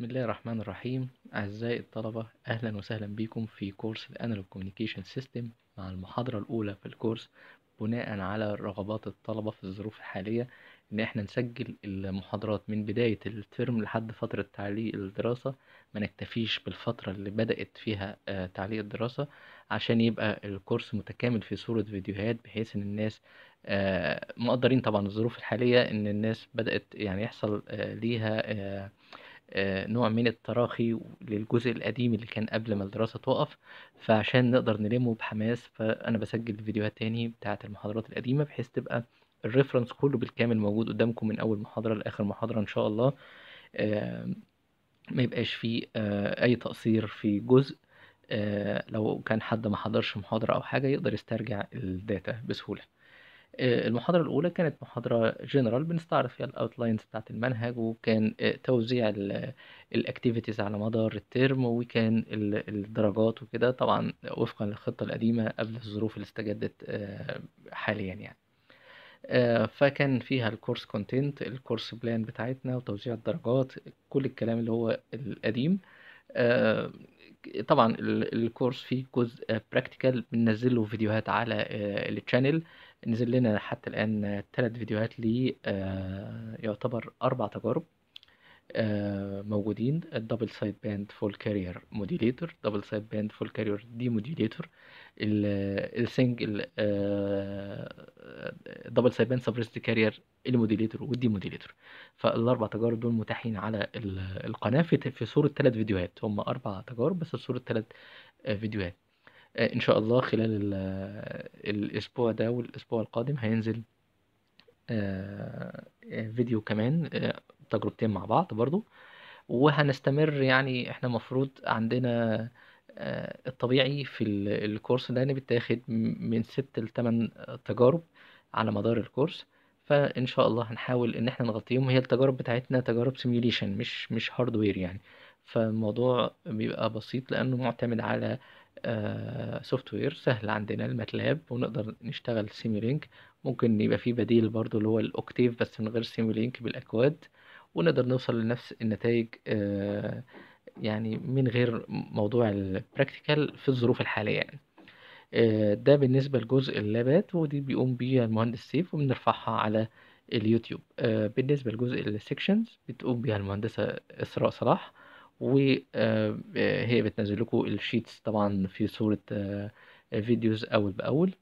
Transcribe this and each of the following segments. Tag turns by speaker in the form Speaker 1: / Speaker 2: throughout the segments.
Speaker 1: بسم الله الرحمن الرحيم. أعزائي الطلبة أهلا وسهلا بكم في كورس ال analog communication system مع المحاضرة الأولى في الكورس بناء على رغبات الطلبة في الظروف الحالية إن إحنا نسجل المحاضرات من بداية الترم لحد فترة تعليق الدراسة. ما نكتفيش بالفترة اللي بدأت فيها آه، تعليق الدراسة عشان يبقى الكورس متكامل في صورة فيديوهات بحيث إن الناس آه، مقدرين طبعا الظروف الحالية إن الناس بدأت يعني يحصل آه، ليها نوع من التراخي للجزء القديم اللي كان قبل ما الدراسة توقف فعشان نقدر نلمه بحماس فأنا بسجل فيديوهات تاني بتاعة المحاضرات القديمة بحيث تبقى ال reference كله بالكامل موجود قدامكم من أول محاضرة لآخر محاضرة إن شاء الله. آه، ما يبقاش فيه آه، أي تقصير في جزء آه، لو كان حد ما حضرش محاضرة أو حاجة يقدر يسترجع ال data بسهولة. آه، المحاضرة الأولى كانت محاضرة جنرال بنستعرض فيها ال outlines بتاعت المنهج وكان آه، توزيع ال activities على مدار الترم وكان ال- الدرجات وكده طبعا وفقا للخطة القديمة قبل الظروف اللي استجدت آه، حاليا يعني. آه، فكان فيها ال course content ال course plan بتاعتنا وتوزيع الدرجات كل الكلام اللي هو القديم. آه، طبعا ال- الكورس فيه جزء practical بننزل له فيديوهات على آه، ال channel نزل لنا حتى الآن ثلاث فيديوهات ل يعتبر أربع تجارب آه، موجودين. ال double sideband full carrier modulator double sideband full carrier demodulator ال single double sideband suppressed carrier ال modulator وال demodulator. فالأربع تجارب دول متاحين على ال- القناة في صورة ثلاث فيديوهات. هم أربع تجارب بس في صورة ثلاث فيديوهات. آه، إن شاء الله خلال ال- الأسبوع ده والأسبوع القادم هينزل آه، آه، فيديو كمان آه، تجربتين مع بعض برضو. وهنستمر يعني إحنا مفروض عندنا آه، الطبيعي في ال- الكورس ده بيتاخد من ست لتمن تجارب على مدار الكورس. فإن شاء الله هنحاول إن إحنا نغطيهم. هي التجارب بتاعتنا تجارب simulation مش مش hardware يعني. فالموضوع بيبقى بسيط لأنه معتمد على software سهل عندنا ال MATLAB ونقدر نشتغل Simulink ممكن يبقى فيه بديل برضو اللي هو ال Octave بس من غير Simulink بالأكواد. ونقدر نوصل لنفس النتائج آه، يعني من غير موضوع ال practical في الظروف الحالية يعني. آه، ده بالنسبة لجزء اللابات ودي بيقوم بيها المهندس سيف وبنرفعها على اليوتيوب. آه، بالنسبة لجزء ال sections بتقوم بيها المهندسة إسراء صلاح. وهي بتنزل لكم ال sheets طبعا في صورة آه، videos أول بأول.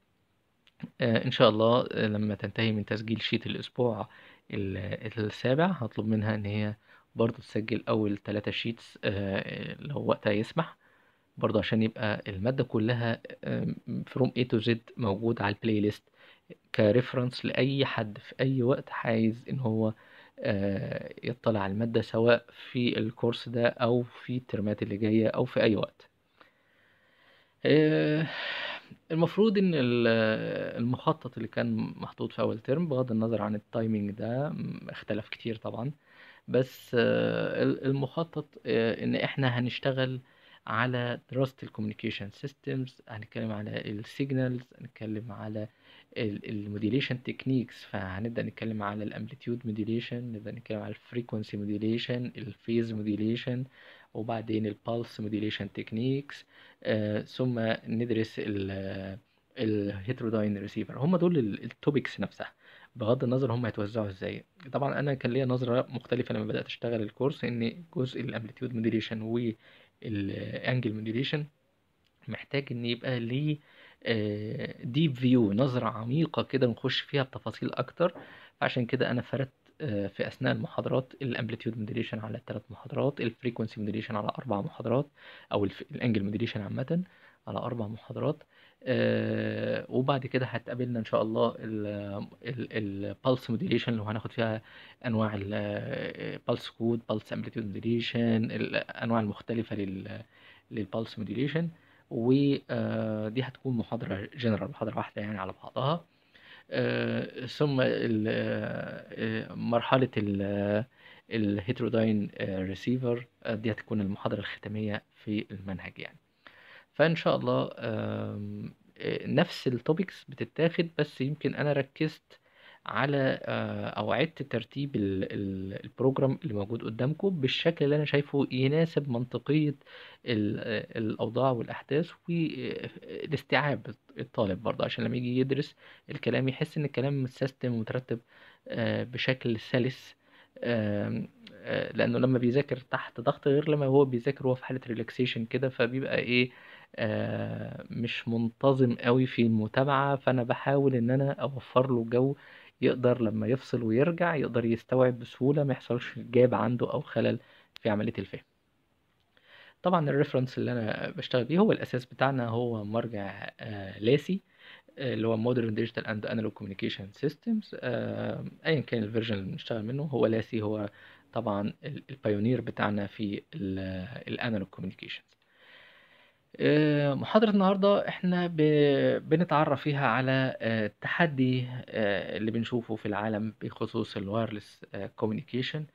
Speaker 1: آه، إن شاء الله آه، لما تنتهي من تسجيل sheet الأسبوع ال- السابع هطلب منها إن هي برضو تسجل أول ثلاثة شيتس آه، لو وقتها يسمح. برضو عشان يبقى المادة كلها from A to Z موجود على ال playlist ك reference لأي حد في أي وقت عايز إن هو آه، يطلع على المادة سواء في الكورس ده أو في الترمات اللي جاية أو في أي وقت. آه، المفروض إن ال- المخطط اللي كان محطوط في أول ترم بغض النظر عن ال timing ده اختلف كتير طبعا. بس آه، ال- المخطط آه، إن إحنا هنشتغل على دراسة ال communication systems هنتكلم على ال signals هنتكلم على ال modulation techniques فهنبدأ نتكلم على ال amplitude modulation نبدأ نتكلم على ال frequency modulation ال phase modulation وبعدين ال pulse modulation techniques ثم ندرس ال heterodyne receiver هم دول ال topics نفسها. بغض النظر هم هيتوزعوا إزاي. طبعا أنا كان ليا نظرة مختلفة لما بدأت أشتغل الكورس إن جزء ال amplitude modulation وال angle modulation محتاج إن يبقى ليه deep view نظرة عميقة كده نخش فيها بتفاصيل أكتر. عشان كده أنا فردت آه، في أثناء المحاضرات ال amplitude modulation على ثلاث محاضرات ال frequency modulation على أربع محاضرات أو ال angle modulation عامة على أربع محاضرات. آه، وبعد كده هتقابلنا إن شاء الله ال pulse modulation اللي هناخد فيها أنواع ال pulse code pulse amplitude modulation الانواع المختلفة لل لل pulse modulation ودي هتكون محاضرة جنرال محاضرة واحدة يعني على بعضها. آه، ثم آه، مرحلة ال heterodyne receiver دي هتكون المحاضرة الختامية في المنهج يعني. فإن شاء الله آه، نفس ال topics بتتاخد بس يمكن أنا ركزت على آه، أو عدت ترتيب ال- ال- program اللي موجود قدامكم بالشكل اللي أنا شايفه يناسب منطقية ال- آه، الأوضاع والأحداث والاستيعاب الطالب برضه عشان لما يجي يدرس الكلام يحس إن الكلام متسيستم ومترتب آه، بشكل سلس آه، لأنه لما بيذاكر تحت ضغط غير لما هو بيذاكر وهو في حالة relaxation كده فبيبقى إيه آه، مش منتظم قوي في المتابعة فأنا بحاول إن أنا أوفر له جو يقدر لما يفصل ويرجع يقدر يستوعب بسهولة ما يحصلش gap عنده أو خلل في عملية الفهم. طبعا ال reference اللي أنا بشتغل بيه هو الأساس بتاعنا هو مرجع آه، لاثي آه، اللي هو modern digital and analog communication systems ايا كان ال version اللي بنشتغل منه هو لاثي هو طبعا ال pioneer بتاعنا في ال analog communications محاضرة النهاردة إحنا ب- بنتعرف فيها على آه، التحدي آه، اللي بنشوفه في العالم بخصوص ال wireless communication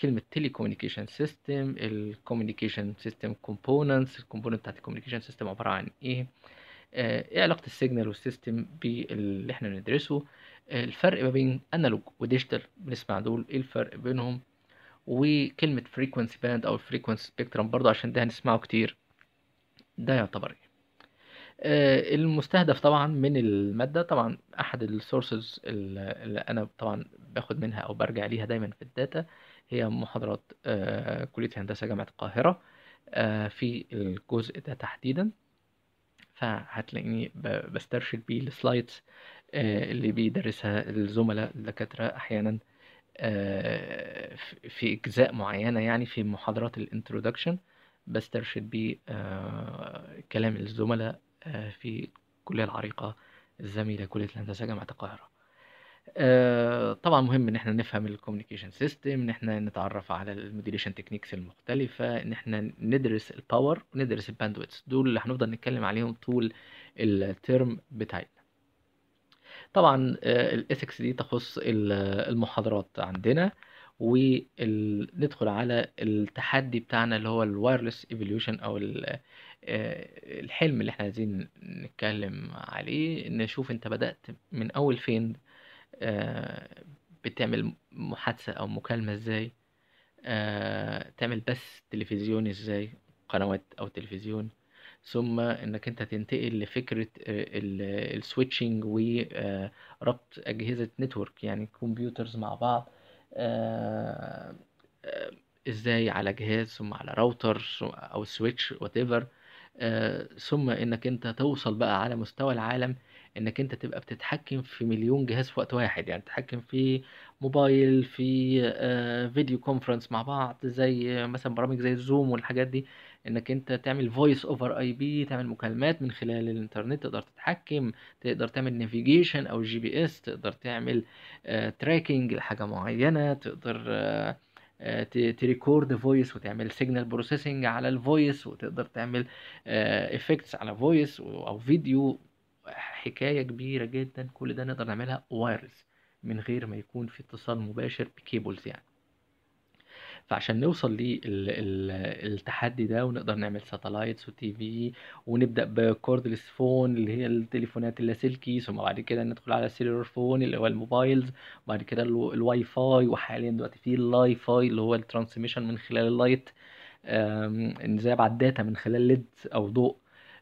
Speaker 1: كلمة telecommunication system ال communication system components ال component بتاعت ال communication system عبارة عن آه، إيه علاقة ال signal وال system باللي إحنا بندرسه؟ آه، الفرق ما بين analog و digital بنسمع دول إيه الفرق بينهم؟ وكلمة frequency band أو frequency spectrum برضه عشان ده هنسمعه كتير. ده يعتبر إيه. آه، المستهدف طبعا من المادة طبعا أحد ال sources اللي أنا طبعا باخد منها أو برجع ليها دايما في ال data هي محاضرات آه، كلية هندسة جامعة القاهرة آه، في الجزء ده تحديدا. فهتلاقيني بسترشد بيه ال slides اللي بيدرسها الزملاء الدكاترة أحيانا في في أجزاء معينة يعني في محاضرات ال introduction بسترشد بيه آه، كلام الزملاء آه، في الكلية العريقة الزميلة كلية الهندسة جامعة القاهرة. آه، طبعا مهم إن إحنا نفهم ال communication system إن إحنا نتعرف على ال modulation techniques المختلفة إن إحنا ندرس ال power وندرس ال bandwidth دول اللي هنفضل نتكلم عليهم طول الترم بتاعتنا. طبعا ال ethics دي تخص ال- المحاضرات عندنا. وندخل على التحدي بتاعنا اللي هو ال wireless evolution أو آه، الحلم اللي إحنا عايزين نتكلم عليه. نشوف أنت بدأت من أول فين آه، بتعمل محادثة أو مكالمة إزاي؟ آه، تعمل بث تلفزيوني إزاي؟ قنوات أو تلفزيون؟ ثم إنك أنت تنتقل لفكرة ال switching وربط أجهزة network يعني computers مع بعض. إزاي على جهاز ثم على راوتر أو switch whatever ثم إنك أنت توصل بقى على مستوى العالم إنك أنت تبقى بتتحكم في مليون جهاز في وقت واحد. يعني تتحكم في موبايل في آه، video conference مع بعض زي مثلا برامج زي الزوم والحاجات دي. إنك أنت تعمل voice over IP تعمل مكالمات من خلال الإنترنت تقدر تتحكم تقدر تعمل navigation أو GPS تقدر تعمل tracking لحاجة معينة تقدر آه، آه، ت record voice وتعمل signal processing على ال voice وتقدر تعمل effects على voice أو فيديو حكاية كبيرة جدا كل ده نقدر نعملها wireless من غير ما يكون في اتصال مباشر ب cables يعني. فعشان نوصل للتحدي ده ونقدر نعمل satellites و TV ونبدأ ب cordless phone اللي هي التليفونات اللاسلكي ثم بعد كده ندخل على ال cellular phone اللي هو ال mobiles وبعد كده الو- الواي فاي وحاليا دلوقتي في ال Li-Fi اللي هو ال transmission من خلال ال light إزاي ابعت data من خلال LED أو ضوء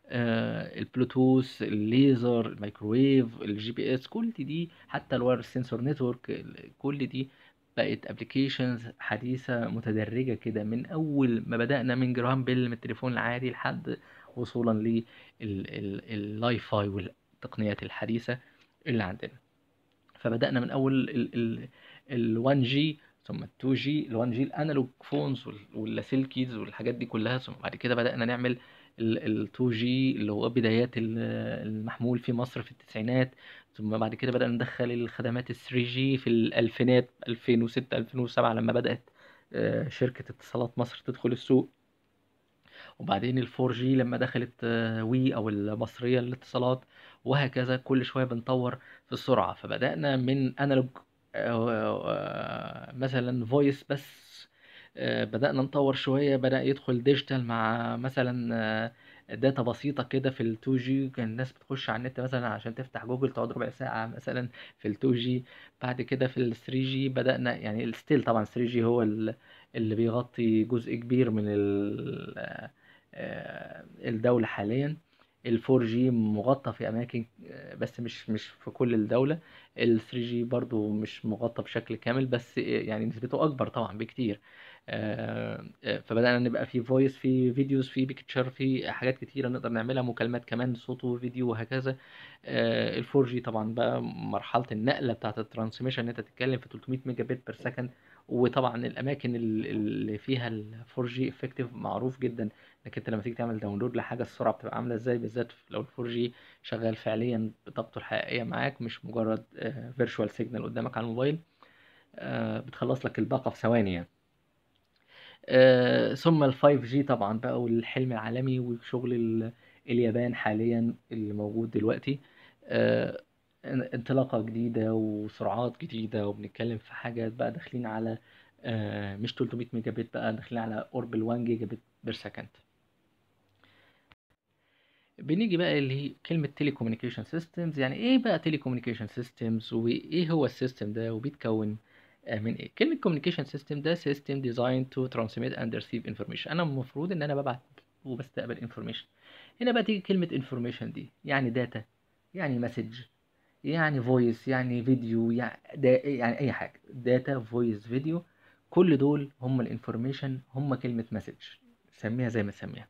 Speaker 1: آه، البلوتوث الليزر ال microwave ال GPS كل دي حتى ال wireless sensor network كل دي بقت applications حديثة متدرجة كده من أول ما بدأنا من جراهام بيل من التليفون العادي لحد وصولا لل Li-Fi والتقنيات الحديثة اللي عندنا. فبدأنا من أول ال ال ال 1G ثم ال 2G ال 1G ال analog phones واللاسلكيز والحاجات دي كلها ثم بعد كده بدأنا نعمل ال 2G اللي هو بدايات ال- المحمول في مصر في التسعينات ثم بعد كده بدأنا ندخل الخدمات ال 3G في الألفينات 2006 2007 لما بدأت آه، شركة اتصالات مصر تدخل السوق. وبعدين ال 4G لما دخلت آه، وي أو المصرية للاتصالات وهكذا كل شوية بنطور في السرعة. فبدأنا من analog مثلا voice بس آه، بدأنا نطور شوية بدأ يدخل digital مع مثلا data بسيطة كده في ال 2G كان الناس بتخش على النت مثلا عشان تفتح جوجل تقعد ربع ساعة مثلا في ال 2G بعد كده في ال 3G بدأنا يعني still طبعا 3G هو ال- اللي بيغطي جزء كبير من آه، الدولة حاليا. ال 4G مغطى في أماكن آه، بس مش مش في كل الدولة. ال 3G برضو مش مغطى بشكل كامل بس يعني نسبته أكبر طبعا بكتير. آه، آه، فبدأنا نبقى في voice في videos في picture في حاجات كتيرة نقدر نعملها مكالمات كمان صوت وفيديو وهكذا. ال 4G طبعا بقى مرحلة النقلة بتاعة ال transmission إن أنت تتكلم في 300 megabit per second وطبعا الأماكن ال- اللي فيها ال 4G effective معروف جدا إنك أنت لما تيجي تعمل download لحاجة السرعة بتبقى عاملة إزاي بالذات لو ال 4G شغال فعليا بطاقته الحقيقيه معاك مش مجرد virtual signal قدامك على الموبايل. آه، بتخلص لك الباقة في ثواني يعني. آه، ثم ال 5G طبعا بقى والحلم العالمي وشغل ال- اليابان حاليا اللي موجود دلوقتي. آه، إن- انطلاقة جديدة وسرعات جديدة وبنتكلم في حاجات بقى داخلين على آه، مش 300 mega bit بقى داخلين على قرب ال 1 giga bit per second بنيجي بقى اللي كلمة telecommunication systems يعني إيه بقى telecommunication systems وإيه هو ال system ده وبيتكون من إيه؟ كلمة communication system ده system designed to transmit and receive information أنا المفروض إن أنا ببعت وبستقبل information هنا بقى تيجي كلمة information دي يعني data يعني message يعني voice يعني فيديو يعني, يعني أي حاجة. data voice video كل دول هم ال information هم كلمة message سميها زي ما تسميها.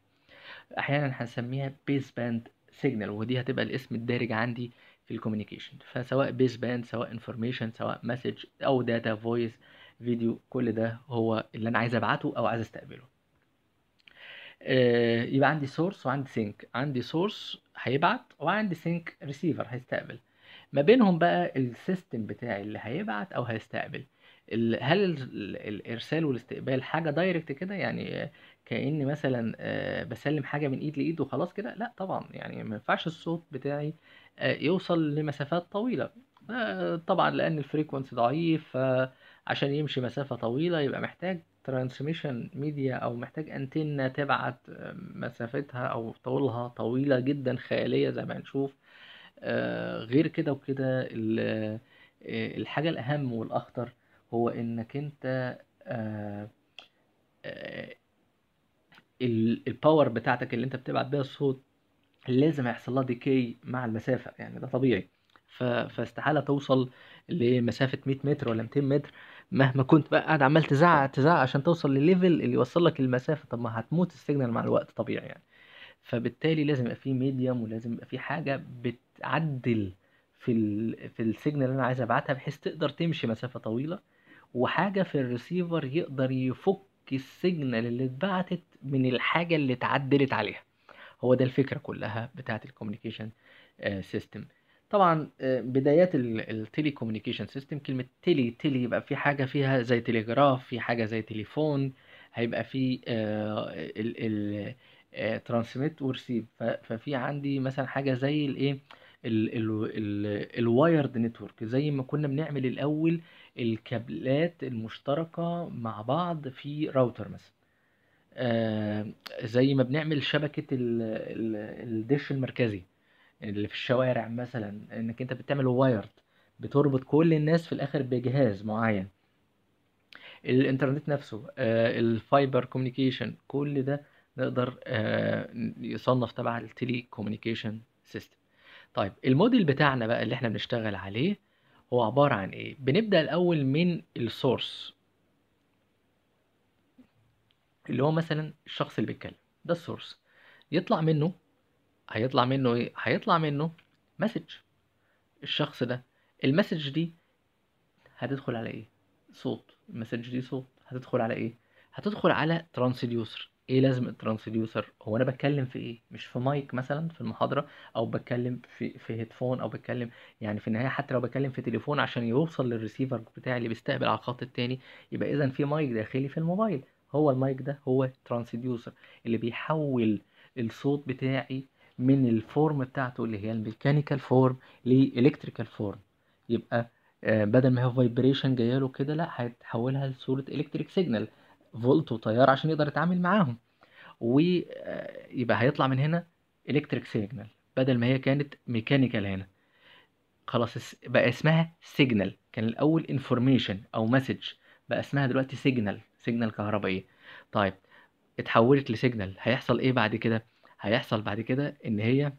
Speaker 1: أحيانا هنسميها baseband signal ودي هتبقى الاسم الدارج عندي في ال communication فسواء baseband سواء information سواء message أو data voice video كل ده هو اللي أنا عايز أبعته أو عايز أستقبله. آه، يبقى عندي source وعندي sink عندي source هيبعت وعندي sink receiver هيستقبل. ما بينهم بقى ال system بتاعي اللي هيبعت أو هيستقبل. هل ال- ال- الإرسال والاستقبال حاجة direct كده؟ يعني كأني مثلا آه، بسلم حاجة من إيد لإيد وخلاص كده؟ لأ طبعا. يعني ما ينفعش الصوت بتاعي آه، يوصل لمسافات طويلة. آه، طبعا لأن ال frequency ضعيف فعشان يمشي مسافة طويلة يبقى محتاج transmission media أو محتاج انتنة تبعت مسافتها أو طولها طويلة جدا خيالية زي ما هنشوف. غير كده وكده ال- الحاجة الأهم والأخطر هو إنك أنت آه، آه، ال- ال power بتاعتك اللي أنت بتبعت بيها الصوت لازم هيحصل لها decay مع المسافة يعني ده طبيعي. ف... فاستحالة توصل لمسافة 100 متر ولا 200 متر مهما كنت بقى قاعد عمال تزعق تزعق عشان توصل لل level اللي يوصل لك المسافة. طب ما هتموت ال signal مع الوقت طبيعي يعني. فبالتالي لازم يبقى فيه medium ولازم يبقى فيه حاجة بتعدل في في ال signal اللي أنا عايز أبعتها بحيث تقدر تمشي مسافة طويلة. وحاجة في الريسيفر يقدر يفك ال signal اللي اتبعتت من الحاجة اللي اتعدلت عليها. هو ده الفكرة كلها بتاعت ال communication system طبعا آه، بدايات ال telecommunication system كلمة tele tele يبقى في حاجة فيها زي telegraph في حاجة زي تليفون هيبقى في transmit و receive ففي عندي مثلا حاجة زي الايه ال wired network زي ما كنا بنعمل الأول الكابلات المشتركة مع بعض في راوتر مثلا. آه، زي ما بنعمل ال- الدش المركزي اللي في الشوارع مثلا إنك أنت بتعمل wired بتربط كل الناس في الآخر بجهاز معين. الإنترنت نفسه آه، ال fiber communication كل ده نقدر آه، يصنف تبع ال telecommunication system. طيب الموديل بتاعنا بقى اللي إحنا بنشتغل عليه هو عبارة عن إيه؟ بنبدأ الأول من ال source اللي هو مثلا الشخص اللي بيتكلم ده ال source يطلع منه هيطلع منه إيه؟ هيطلع منه message الشخص ده ال message دي هتدخل على إيه؟ صوت. ال message دي صوت. هتدخل على إيه؟ هتدخل على transducer إيه لازم ال transducer هو أنا بتكلم في إيه؟ مش في مايك مثلا في المحاضرة أو بتكلم في في headphone أو بتكلم يعني في النهاية حتى لو بتكلم في تليفون عشان يوصل للريسيفر بتاعي اللي بيستقبل على الخط التاني يبقى اذا في مايك داخلي في الموبايل. هو المايك ده هو transducer اللي بيحول الصوت بتاعي من ال form بتاعته اللي هي ال mechanical form ل electrical form يبقى آه، بدل ما هي vibration جاية له كده لا هيتحولها لصورة electric signal volt وتيار عشان يقدر يتعامل معاهم. ويبقى هيطلع من هنا electric signal بدل ما هي كانت mechanical هنا. خلاص بقى اسمها signal كان الأول information أو message بقى اسمها دلوقتي signal signal كهربائية. طيب اتحولت ل signal هيحصل إيه بعد كده؟ هيحصل بعد كده إن هي.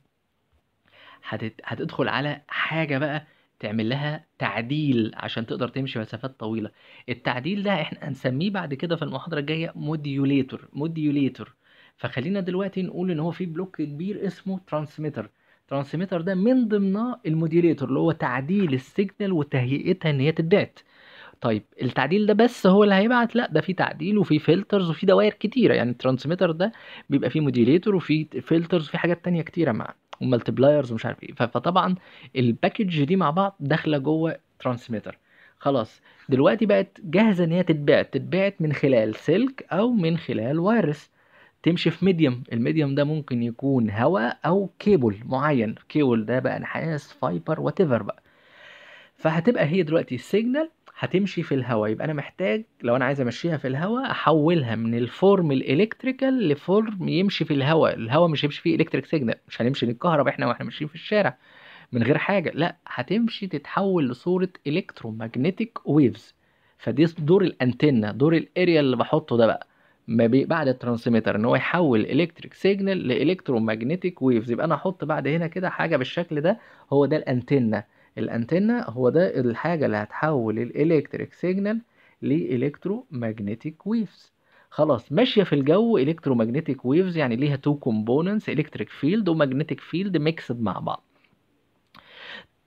Speaker 1: هتدخل على حاجة بقى تعمل لها تعديل عشان تقدر تمشي مسافات طويلة. التعديل ده إحنا هنسميه بعد كده في المحاضرة الجاية modulator modulator فخلينا دلوقتي نقول إن هو في block كبير اسمه transmitter transmitter ده من ضمنه ال modulator اللي هو تعديل ال signal وتهيئتها إن هي تتبعت. طيب التعديل ده بس هو اللي هيبعت؟ لا ده في تعديل وفي filters وفي دوائر كتيرة. يعني ال transmitter ده بيبقى فيه modulator وفي filters وفي حاجات تانية كتيرة معاه و multipliers ومش عارف إيه. فطبعا ال package دي مع بعض داخلة جوه transmitter خلاص دلوقتي بقت جاهزة إن هي تتبعت. تتبعت من خلال سلك أو من خلال wires تمشي في medium ال medium ده ممكن يكون هواء أو كيبل معين. كيبل ده بقى نحاس fiber what بقى. فهتبقى هي دلوقتي ال signal هتمشي في الهواء يبقى أنا محتاج لو أنا عايز أمشيها في الهواء أحولها من ال form ال electrical ل form يمشي في الهواء الهواء مش هيمشي فيه electric signal مش هنمشي للكهرباء إحنا وإحنا ماشيين في الشارع من غير حاجة لا هتمشي تتحول لصورة electromagnetic waves فدي دور الانتنه دور الاريال اللي بحطه ده بقى ما بعد ال transmitter إن هو يحول electric signal ل electromagnetic waves يبقى أنا أحط بعد هنا كده حاجة بالشكل ده هو ده الانتنه الأنتنة هو ده الحاجة اللي هتحول ال electric signal ل electromagnetic waves خلاص ماشية في الجو electromagnetic waves يعني ليها two components electric field و magnetic field mixed مع بعض.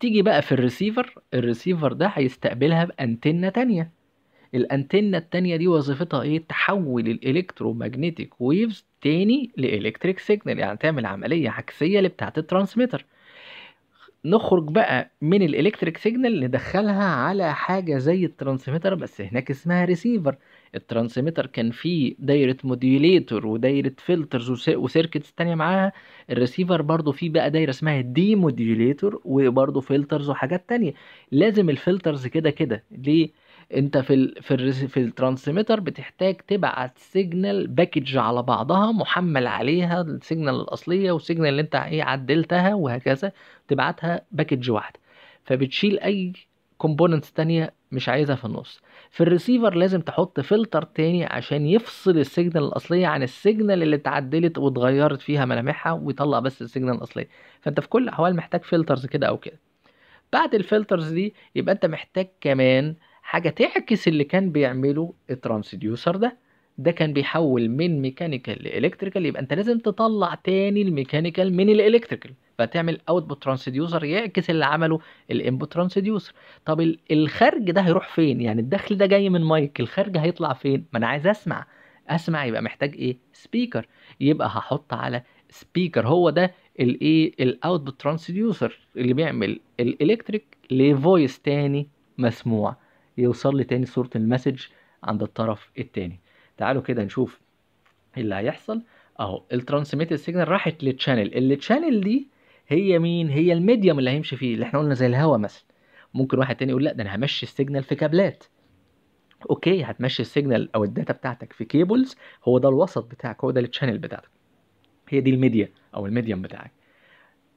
Speaker 1: تيجي بقى في ال receiver ال receiver ده هيستقبلها بأنتنة تانية. الأنتنة التانية دي وظيفتها إيه؟ تحول ال electromagnetic waves تاني ل electric signal يعني تعمل عملية عكسية لبتاعه ال transmitter. نخرج بقى من ال electric signal ندخلها على حاجة زي ال transmitter بس هناك اسمها receiver. ال transmitter كان فيه دايرة modulator ودايرة filters و circuits تانية معاها. الريسيفر برضو فيه بقى دايرة اسمها demodulator وبرضو filters وحاجات تانية. لازم ال filters كده كده. ليه؟ انت في ال في ال في ال transmitter بتحتاج تبعت signal package على بعضها محمل عليها ال signal الأصلية وال signal اللي انت إيه عدلتها وهكذا تبعتها package واحدة فبتشيل أي components تانية مش عايزها في النص. في الريسيفر لازم تحط فلتر تاني عشان يفصل ال signal الأصلية عن ال signal اللي اتعدلت واتغيرت فيها ملامحها ويطلع بس ال signal الأصلية. فانت في كل الأحوال محتاج filters كده أو كده. بعد ال filters دي يبقى انت محتاج كمان حاجة تعكس اللي كان بيعمله ال transducer ده. ده كان بيحول من mechanical ل electrical يبقى أنت لازم تطلع تاني ال mechanical من ال electrical فتعمل output transducer يعكس اللي عمله ال input transducer طب ال- الخرج ده هيروح فين؟ يعني الدخل ده جاي من مايك الخرج هيطلع فين؟ ما أنا عايز أسمع. أسمع يبقى محتاج إيه؟ speaker يبقى هحط على speaker هو ده الايه ال output transducer اللي بيعمل ال electric ل voice تاني مسموع. يوصل لي تاني صورة ال message عند الطرف التاني. تعالوا كده نشوف اللي هيحصل. أهو ال transmitted signal راحت لل channel ال channel دي هي مين؟ هي ال medium اللي هيمشي فيه اللي إحنا قلنا زي الهوا مثلا. ممكن واحد تاني يقول لا ده أنا همشي ال signal في كابلات. okay هتمشي ال signal أو ال data بتاعتك في cables هو ده الوسط بتاعك هو ده ال channel بتاعتك. هي دي الميديا أو ال medium بتاعك.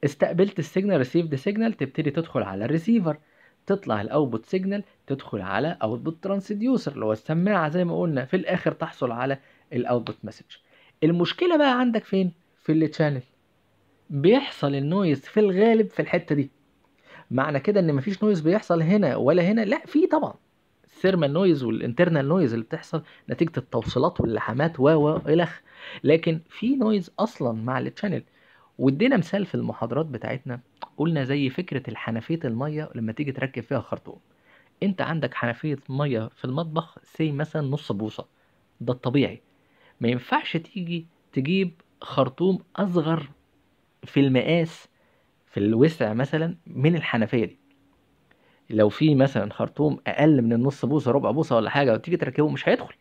Speaker 1: استقبلت ال signal received signal تبتدي تدخل على الريسيفر تطلع ال output signal تدخل على output transducer اللي هو السماعه زي ما قلنا في الآخر تحصل على ال output message المشكلة بقى عندك فين؟ في ال channel بيحصل ال noise في الغالب في الحتة دي. معنى كده إن مفيش noise بيحصل هنا ولا هنا؟ لا في طبعا. ال thermal noise وال internal noise اللي بتحصل نتيجة التوصيلات واللحامات و و الخ لكن في noise أصلا مع ال channel وادينا مثال في المحاضرات بتاعتنا. قلنا زي فكرة الحنفية المية لما تيجي تركب فيها خرطوم انت عندك حنفية مية في المطبخ say مثلا نص بوصة. ده الطبيعي. ما ينفعش تيجي تجيب خرطوم أصغر في المقاس في الوسع مثلا من الحنفية دي. لو في مثلا خرطوم أقل من النص بوصة ربع بوصة ولا حاجة وتيجي تركبه مش هيدخل.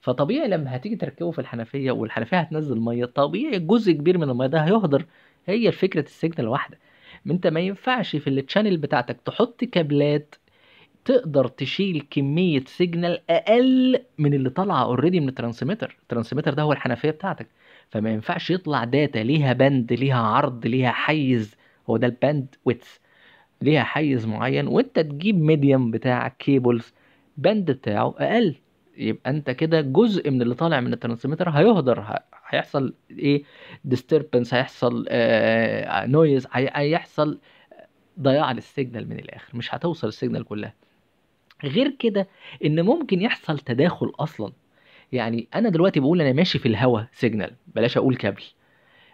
Speaker 1: فطبيعي لما هتيجي تركبه في الحنفية والحنفية هتنزل مية طبيعي جزء كبير من المية ده هيهدر. هي فكرة ال signal واحدة انت ما ينفعش في ال channel بتاعتك تحط كابلات تقدر تشيل كمية signal أقل من اللي طالعة already من ال transmitter. ال transmitter ده هو الحنفية بتاعتك. فما ينفعش يطلع data ليها band ليها عرض ليها حيز. هو ده ال bandwidth ليها حيز معين وانت تجيب medium بتاع cables band بتاعه أقل. يبقى انت كده جزء من اللي طالع من ال transmitter هيهدر هيحصل إيه disturbance هيحصل آه noise هيحصل ضياع لل signal من الآخر مش هتوصل ال signal كلها. غير كده إن ممكن يحصل تداخل أصلا. يعني أنا دلوقتي بقول أنا ماشي في الهوا signal بلاش أقول كابل.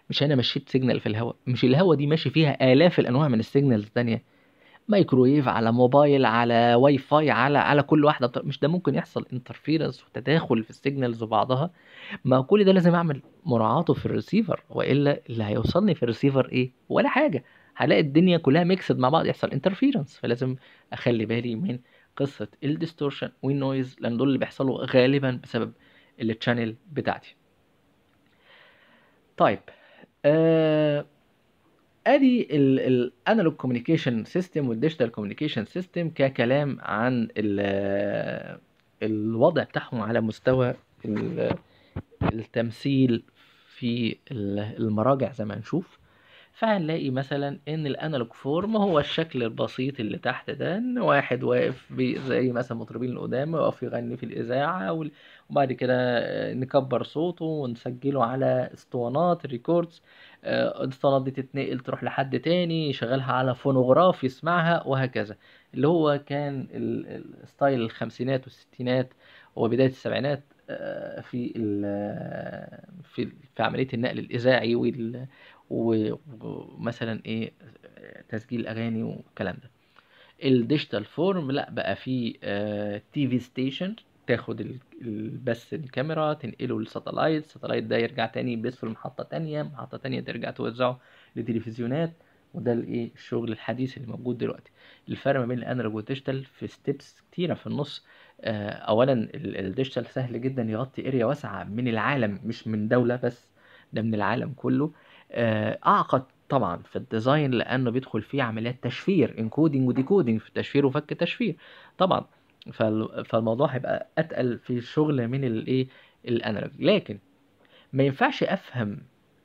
Speaker 1: مش أنا مشيت signal في الهوا. مش الهوا دي ماشي فيها آلاف الأنواع من ال signals التانية. مايكرويف على موبايل على واي فاي على على كل واحدة. مش ده ممكن يحصل interference وتداخل في ال signals وبعضها؟ ما كل ده لازم أعمل مراعاته في الريسيفر وإلا اللي هيوصلني في الريسيفر إيه؟ ولا حاجة. هلاقي الدنيا كلها mixed مع بعض يحصل interference فلازم أخلي بالي من قصة ال distortion وال noise لأن دول اللي بيحصلوا غالبا بسبب ال channel بتاعتي. طيب آه أدي ال analog communication system وال digital communication system ككلام عن ال- الوضع بتاعهم على مستوى ال- التمثيل في ال- المراجع زي ما هنشوف. فهنلاقي مثلا إن ال analog form هو الشكل البسيط اللي تحت ده إن واحد واقف زي مثلا مطربين القدام يقف يغني في الإذاعة وبعد كده آه، نكبر صوته ونسجله على اسطوانات records آه، الاسطوانات دي تتنقل تروح لحد تاني يشغلها على فونوغراف يسمعها وهكذا. اللي هو كان ال- ال- ال style الخمسينات والستينات وبداية السبعينات آه، في في في عملية النقل و- ومثلا إيه تسجيل أغاني والكلام ده. ال digital form لا بقى فيه TV station تاخد ال- ال- بس الكاميرا تنقله لل satellite ال satellite ده يرجع تاني يبث في محطة تانية محطة تانية ترجع توزعه لتلفزيونات وده الإيه الشغل الحديث اللي موجود دلوقتي. الفرق ما بين ال analog وال digital في steps كتيرة في النص. آه، اولا ال- ال digital سهل جدا يغطي area واسعة من العالم مش من دولة بس ده من العالم كله. أعقد طبعا في ال design لأنه بيدخل فيه عمليات تشفير encoding و decoding في تشفير وفك تشفير. طبعا فال- فالموضوع هيبقى أتقل في الشغل من الايه ال analog لكن ما ينفعش أفهم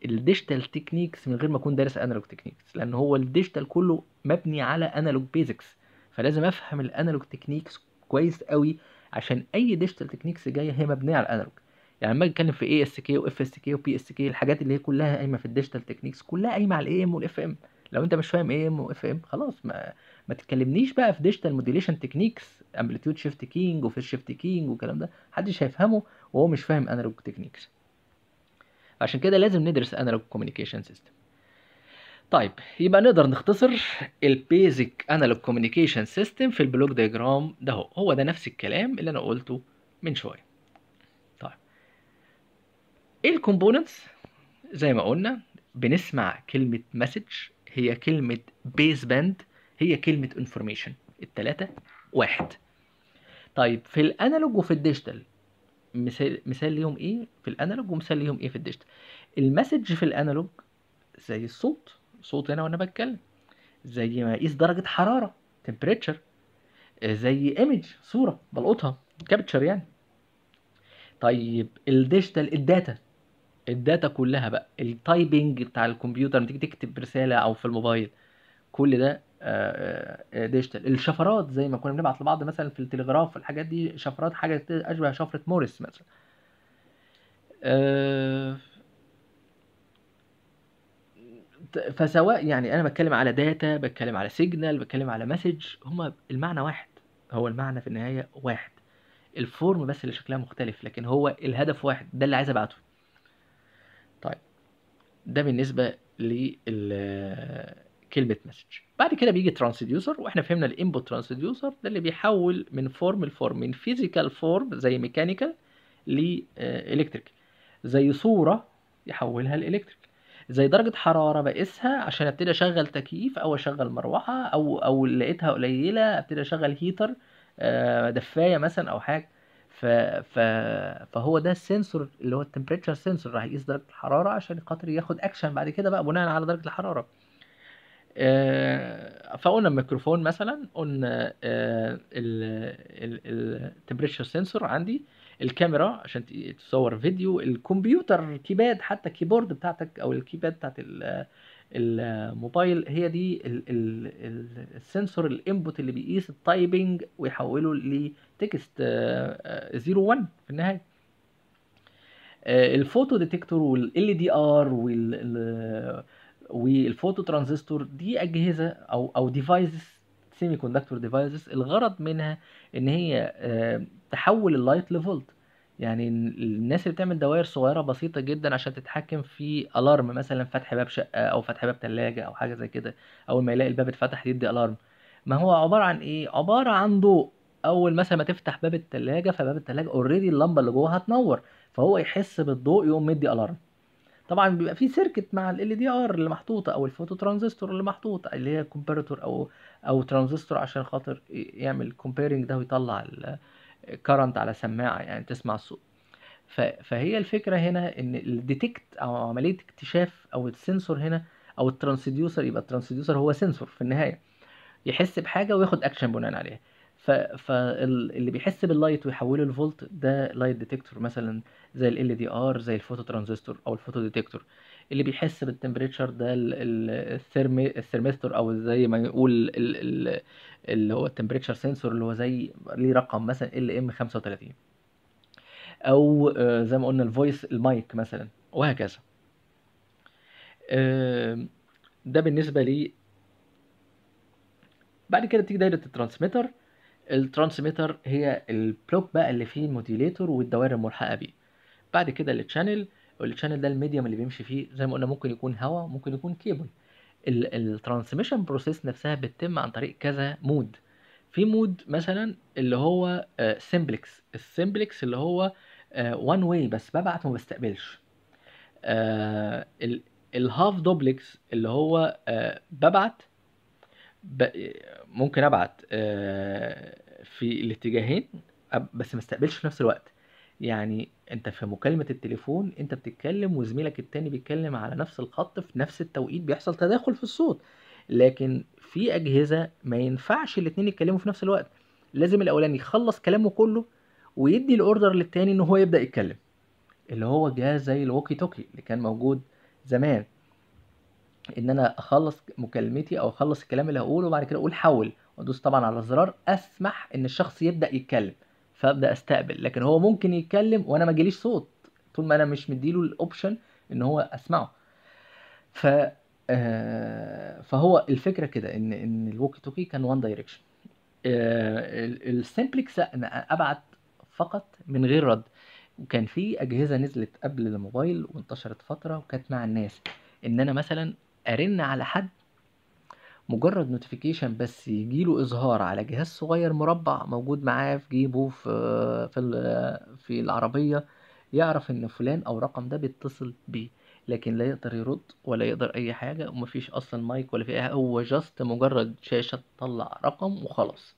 Speaker 1: ال digital techniques من غير ما أكون دارس analog techniques لأن هو ال digital كله مبني على analog basics فلازم أفهم ال analog techniques كويس قوي عشان أي digital techniques جاية هي مبنية على الانالوج يعني أجي اتكلم في اي اس كي واف اس كي وبي اس كي الحاجات اللي هي كلها قايمة في ال digital techniques كلها قايمة على ال AM وال FM لو انت مش فاهم AM و FM خلاص ما ما تتكلمنيش بقى في digital modulation techniques amplitude shift keying و phase shift keying والكلام ده. محدش هيفهمه وهو مش فاهم analog techniques عشان كده لازم ندرس analog communication system طيب يبقى نقدر نختصر ال basic analog communication system في ال block diagram ده هو هو ده نفس الكلام اللي أنا قلته من شوية. إيه ال components زي ما قلنا بنسمع كلمة message هي كلمة baseband هي كلمة information التلاتة واحد. طيب في ال analog وفي ال digital مثال مثال ليهم إيه؟ في ال analog ومثال ليهم إيه في ال digital ال message في ال analog زي الصوت صوت هنا وأنا بتكلم. زي ما اقيس درجة حرارة temperature. زي image صورة بلقطها capture يعني. طيب ال digital ال data. ال data كلها بقى ال typing بتاع الكمبيوتر لما تيجي تكتب رسالة أو في الموبايل كل ده آه، آه، digital الشفرات زي ما كنا بنبعت لبعض مثلا في التلغراف والحاجات دي شفرات حاجة أشبه شفرة موريس مثلا. آه، فسواء يعني أنا بتكلم على data بتكلم على signal بتكلم على message هما المعنى واحد. هو المعنى في النهاية واحد. ال form بس اللي شكلها مختلف لكن هو الهدف واحد. ده اللي عايز أبعته. ده بالنسبة لكلمة message بعد كده بيجي transducer وإحنا فهمنا ال input transducer ده اللي بيحول من form ل form من physical form زي mechanical ل electric زي صورة يحولها ل electric زي درجة حرارة بقيسها عشان أبتدي أشغل تكييف أو أشغل مروحة أو أو لقيتها قليلة أبتدي أشغل heater آه، دفاية مثلا أو حاجة. ف... ف... فهو ده ال sensor اللي هو ال temperature sensor راح يقيس درجة الحرارة عشان خاطر ياخد اكشن بعد كده بقى بناء على درجة الحرارة. آه، فقلنا الميكروفون مثلا قلنا ال temperature sensor عندي الكاميرا عشان تصور فيديو الكمبيوتر keypad حتى ال keyboard بتاعتك أو ال keypad بتاعت الموبايل هي دي ال- ال- ال- ال sensor ال input اللي بيقيس ال typing ويحوله ل text 01 في النهاية. آه، ال photo detector وال LDR وال وال photo transistor دي أجهزة أو أو devices semiconductor devices الغرض منها إن هي آه، تحول ال light ل volt. يعني الناس اللي بتعمل دوائر صغيرة بسيطة جدا عشان تتحكم في alarm مثلا فتح باب شقة أو فتح باب ثلاجه أو حاجة زي كده. أول ما يلاقي الباب اتفتح يدي alarm ما هو عبارة عن إيه؟ عبارة عن ضوء. أول مثلا ما تفتح باب الثلاجه فباب الثلاجه already اللمبة اللي جوه هتنور. فهو يحس بالضوء يقوم مدي alarm طبعا بيبقى في circuit مع LDR اللي محطوطة أو ال photo transistor اللي محطوط اللي هي comparator أو أو ترانزستور عشان خاطر يعمل comparing ده ويطلع ال current على سماعة يعني تسمع الصوت. فهي الفكرة هنا إن ال detect أو عملية اكتشاف أو ال sensor هنا أو ال transducer يبقى ال transducer هو sensor في النهاية. يحس بحاجة وياخد اكشن بناء عليها. فاللي بيحس بال light ويحوله لفولت ده light detector مثلا زي LDR زي ال photo transistor أو ال photo detector اللي بيحس بال temperature ده ال- ال- ال thermi ال thermistor أو زي ما ال- اللي هو ال temperature sensor اللي هو زي ليه رقم مثلا LM 35 أو آه، زي ما قلنا ال voice المايك مثلا وهكذا. ده بالنسبة لي. بعد كده بتيجي دايرة ال transmitter. ال transmitter هي ال block بقى اللي فيه ال modulator والدوائر الملحقة بيه. بعد كده ال channel وال channel ده ال medium اللي بيمشي فيه زي ما قلنا ممكن يكون هواء ممكن يكون كيبل. ال transmission process نفسها بتتم عن طريق كذا mode. في mode مثلا اللي هو simplex ال simplex اللي هو one way بس ببعت وما بستقبلش. ال half duplex اللي هو آه، ببعت. ممكن أبعت آه، في الاتجاهين بس ما استقبلش في نفس الوقت. يعني أنت في مكالمة التليفون أنت بتتكلم وزميلك التاني بيتكلم على نفس الخط في نفس التوقيت بيحصل تداخل في الصوت. لكن في أجهزة ما ينفعش الاتنين يتكلموا في نفس الوقت. لازم الأولاني يخلص كلامه كله ويدي ال order للتاني إن هو يبدأ يتكلم. اللي هو جهاز زي ال walkie talkie اللي كان موجود زمان. إن أنا أخلص مكالمتي أو أخلص الكلام اللي هقوله وبعد كده أقول حول وأدوس طبعا على الزرار أسمح إن الشخص يبدأ يتكلم. فابدأ أستقبل. لكن هو ممكن يتكلم وأنا ما جاليش صوت طول ما أنا مش مديله ال option إن هو أسمعه. ف آه، فهو الفكرة كده إن إن ال walkie talkie كان one direction ال simplex أنا أبعت فقط من غير رد. وكان في أجهزة نزلت قبل الموبايل وانتشرت فترة وكانت مع الناس. إن أنا مثلا أرن على حد مجرد notification بس يجيله إظهار على جهاز صغير مربع موجود معاه في جيبه في في في العربية يعرف إن فلان أو رقم ده بيتصل بيه لكن لا يقدر يرد ولا يقدر أي حاجة ومفيش أصلا مايك ولا في حاجة هو just مجرد شاشة تطلع رقم وخلاص.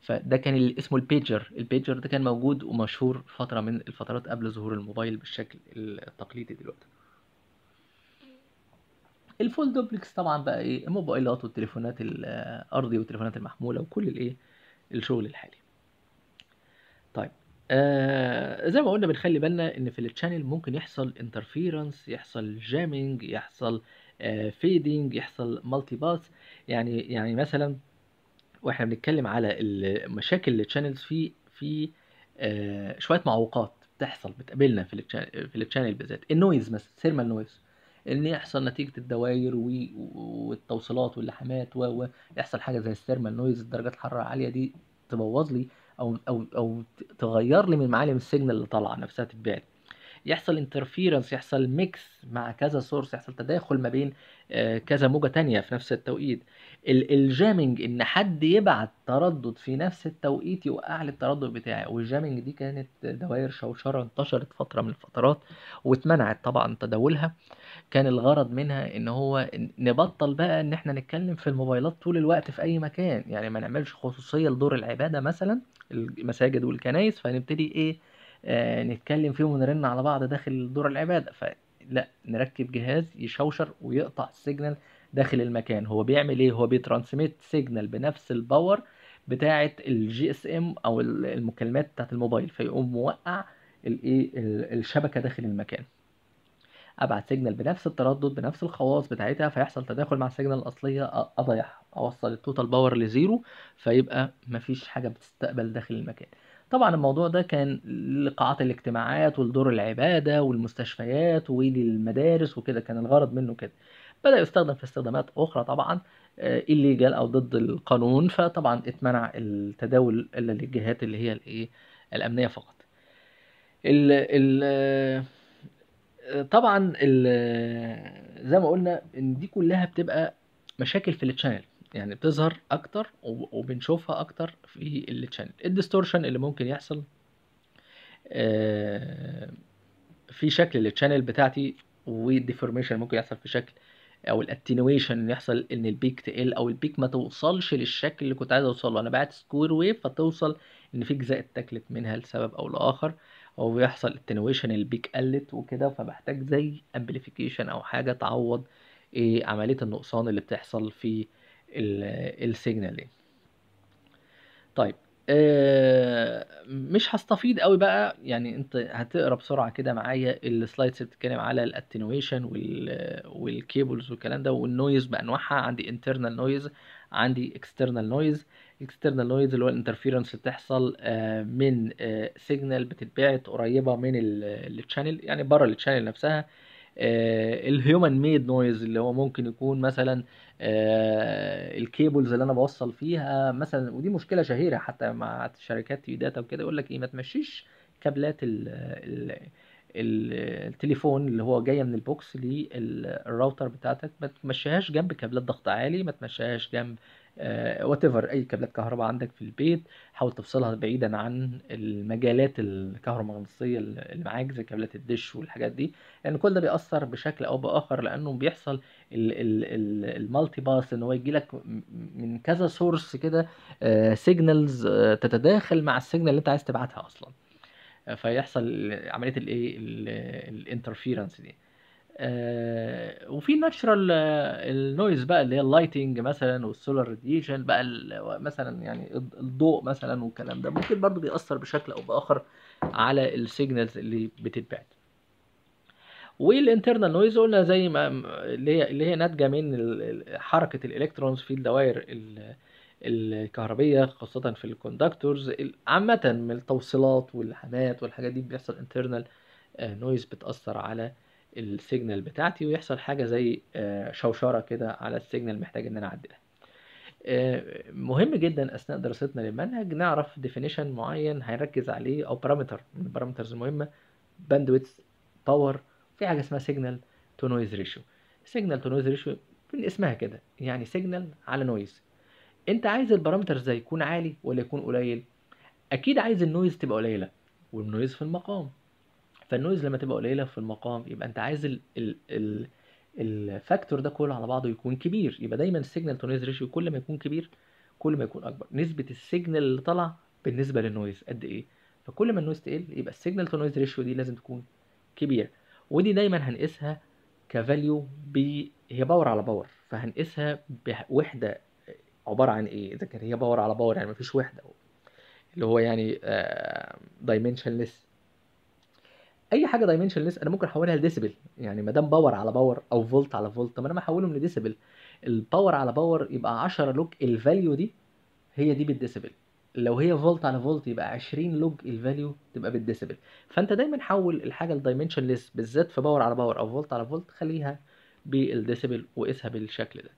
Speaker 1: فده كان اللي اسمه ال pager ال pager ده كان موجود ومشهور فترة من الفترات قبل ظهور الموبايل بالشكل التقليدي دلوقتي. ال full duplex طبعا بقى إيه الموبايلات والتليفونات الارضي والتليفونات المحمولة وكل الايه الشغل الحالي. طيب آه زي ما قلنا بنخلي بالنا إن في ال channel ممكن يحصل interference يحصل jamming يحصل آه fading يحصل multipath يعني يعني مثلا وإحنا بنتكلم على المشاكل ال channels في في آه شوية معوقات بتحصل بتقابلنا في ال channel في ال channel بالذات. ال noise مثلا thermal noise إن يحصل نتيجة الدوائر والتوصيلات واللحامات و يحصل حاجة زي ال thermal noise درجات الحرارة العالية دي تبوظ لي أو أو أو تغير لي من معالم ال signal اللي طالعة نفسها تتبعت يحصل interference يحصل mix مع كذا source يحصل تداخل ما بين آه، كذا موجة تانية في نفس التوقيت. ال- ال jamming إن حد يبعت تردد في نفس التوقيت يوقع لي التردد بتاعي. وال jamming دي كانت دوائر شوشرة انتشرت فترة من الفترات واتمنعت طبعا تداولها. كان الغرض منها إن هو نبطل بقى إن إحنا نتكلم في الموبايلات طول الوقت في أي مكان. يعني ما نعملش خصوصية لدور العبادة مثلا المساجد والكنائس فنبتدي إيه آه نتكلم فيهم ونرن على بعض داخل دور العبادة. فلا نركب جهاز يشوشر ويقطع ال signal داخل المكان. هو بيعمل إيه؟ هو بي transmit signal بنفس ال power بتاعه ال GSM أو ال- المكالمات بتاعه الموبايل فيقوم موقع الايه ال- الشبكة داخل المكان. ابعت signal بنفس التردد بنفس الخواص بتاعتها فيحصل تداخل مع ال signal الأصلية أضيعها أوصل ال total power ل zero فيبقى مفيش حاجة بتستقبل داخل المكان. طبعا الموضوع ده كان لقاعات الاجتماعات ولدور العبادة والمستشفيات وللمدارس وكده كان الغرض منه كده. بدأ يستخدم في استخدامات أخرى طبعا الليجال أو ضد القانون فطبعا اتمنع التداول إلا للجهات اللي هي الإيه الأمنية فقط. ال ال طبعا زي ما قلنا إن دي كلها بتبقى مشاكل في ال channel يعني بتظهر أكتر وب- وبنشوفها أكتر في ال channel ال distortion اللي ممكن يحصل آه، في شكل ال channel بتاعتي وال deformation ممكن يحصل في شكل أو ال attenuation يحصل إن ال peak تقل أو ال peak ما توصلش للشكل اللي كنت عايز أوصله. أنا بعت square wave فتوصل إن في اجزاء اتاكلت منها لسبب أو لآخر. أو بيحصل attenuation ال peak قلت وكده فبحتاج زي amplification أو حاجة تعوض إيه عملية النقصان اللي بتحصل في ال signal دي. طيب آه، مش هستفيض قوي بقى يعني أنت هتقرأ بسرعة كده معايا ال slides بتتكلم على ال attenuation وال cables والكلام ده وال noise بأنواعها عندي internal noise عندي external noise external noise اللي هو ال interference بتحصل آه، من signal بتتبعت قريبة من ال channel يعني بره ال channel نفسها. ال human made noise اللي هو ممكن يكون مثلا آه، ال cables اللي أنا بوصل فيها مثلا ودي مشكلة شهيرة حتى مع شركات TE Data وكده يقول لك إيه ما تمشيش كابلات ال ال- التليفون اللي هو جاية من ال box لل router بتاعتك ما تمشيهاش جنب كابلات ضغط عالي ما تمشيهاش جنب whatever أي كابلات كهرباء عندك في البيت حاول تفصلها بعيدا عن المجالات الكهرومغناطيسية اللي معاك زي كابلات الدش والحاجات دي لأن يعني كل ده بيأثر بشكل أو بآخر لأنه بيحصل ال multipath إن هو يجي لك من كذا source كده signals تتداخل مع ال signal اللي أنت عايز تبعتها أصلا. آه، فيحصل عملية الايه ال interference دي. آه، وفي natural ال noise بقى اللي هي ال lightning مثلا وال solar radiation بقى مثلا يعني الضوء مثلا والكلام ده ممكن برضو بيأثر بشكل أو بآخر على ال signals اللي بتتبعت. وال internal noise قلنا زي ما اللي هي اللي هي ناتجة من حركة ال electrons في الدوائر ال- الكهربية خاصة في ال conductors عامة من التوصيلات واللحامات والحاجات دي بيحصل internal noise بتأثر على ال signal بتاعتي ويحصل حاجة زي آه، شوشرة كده على ال signal محتاج إن أنا اعدلها آه، مهم جدا أثناء دراستنا للمنهج نعرف definition معين هنركز عليه أو parameter من ال parameters المهمة bandwidth power في حاجة اسمها signal to noise ratio signal to noise ratio من اسمها كده يعني signal على noise أنت عايز ال parameter ده يكون عالي ولا يكون قليل؟ أكيد عايز ال noise تبقى قليلة وال noise في المقام. فال noise لما تبقى قليلة في المقام يبقى أنت عايز ال ال ال ال factor ده كله على بعضه يكون كبير. يبقى دايما ال signal to noise ratio كل ما يكون كبير كل ما يكون أكبر. نسبة ال signal اللي طالع بالنسبة لل noise قد إيه؟ فكل ما ال noise تقل يبقى ال signal to noise ratio دي لازم تكون كبيرة. ودي دايما هنقيسها ك value ب هي power على power فهنقيسها بوحده عبارة عن إيه؟ إذا كان هي power على power يعني مفيش وحدة اللي هو يعني dimensionless أي حاجة dimensionless أنا ممكن أحولها لديسيبل يعني ما دام power على power أو فولت على فولت طب أنا ما احولهم ل decibel ال power على power يبقى 10 log ال value دي هي دي بالديسيبل لو هي فولت على فولت يبقى 20 log ال value تبقى بالديسيبل فأنت دايما حول الحاجة ل dimensionless بالذات في power على power أو فولت على فولت خليها بالديسيبل وقيسها بالشكل ده.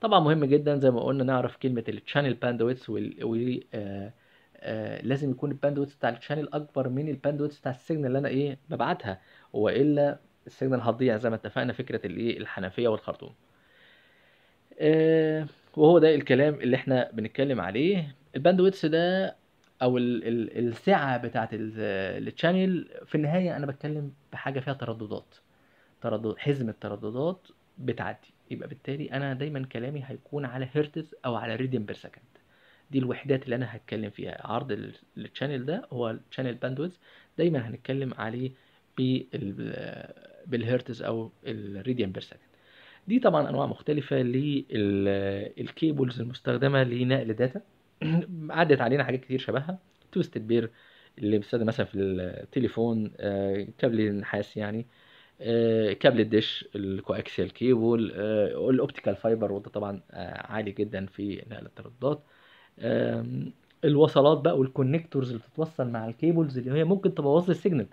Speaker 1: طبعا مهم جدا زي ما قلنا نعرف كلمة ال channel bandwidth وال و آه لازم يكون ال bandwidth بتاع ال channel اكبر من ال bandwidth بتاع ال signal اللي أنا إيه ببعتها وإلا ال signal هتضيع زي ما اتفقنا فكرة الإيه الحنفية والخرطوم. آه وهو ده الكلام اللي إحنا بنتكلم عليه. ال bandwidth ده أو ال ال السعة بتاعه ال channel في النهاية أنا بتكلم بحاجة فيها ترددات. تردد حزمه ترددات بتعدي. يبقى بالتالي أنا دايما كلامي هيكون على هرتز أو على radian per second دي الوحدات اللي أنا هتكلم فيها. عرض ال channel ده هو ال channel bandwidth دايما هنتكلم عليه بالهرتز أو ال radian per second دي طبعا أنواع مختلفة لل cables المستخدمة لنقل data عدت علينا حاجات كتير شبهها. twisted pair اللي بيستخدم مثلا في التليفون آه، كابل النحاس يعني آه، كابل الدش ال coaxial cable آه، ال optical fiber وده طبعا آه، عالي جدا في نقل الترددات. الوصلات بقى وال connectors اللي بتتوصل مع ال cables اللي هي ممكن تبوظ ال signal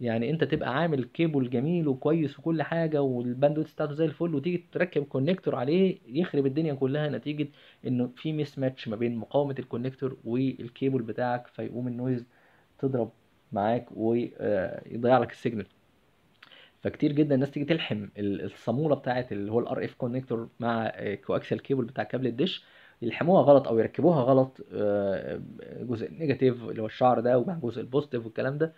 Speaker 1: يعني انت تبقى عامل كيبل جميل وكويس وكل حاجة وال bandwidth بتاعته زي الفل وتيجي تركب connector عليه يخرب الدنيا كلها نتيجة إنه في mismatch ما بين مقاومة ال connector وال cable بتاعك فيقوم ال noise تضرب معاك ويضيع لك ال signal فكتير جدا الناس تيجي تلحم ال- الصامولة بتاعت اللي هو ال RF connector مع coaxial cable بتاع كابل الدش. يلحموها غلط أو يركبوها غلط آه، جزء ال negative اللي هو الشعر ده ومع جزء ال positive والكلام ده.